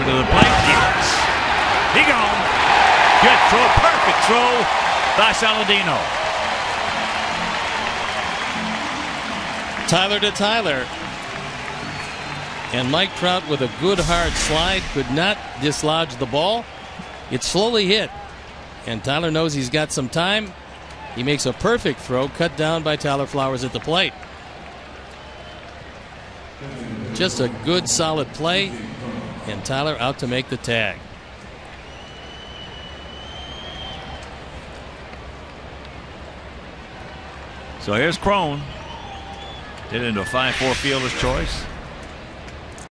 To the plate. Yes. He gone. Good throw. Perfect throw by Saladino. Tyler to Tyler. And Mike Trout with a good hard slide could not dislodge the ball. It slowly hit. And Tyler knows he's got some time. He makes a perfect throw, cut down by Tyler Flowers at the plate. Just a good, solid play. And Tyler out to make the tag. So here's Cron. Did it into a 5 4 fielder's choice.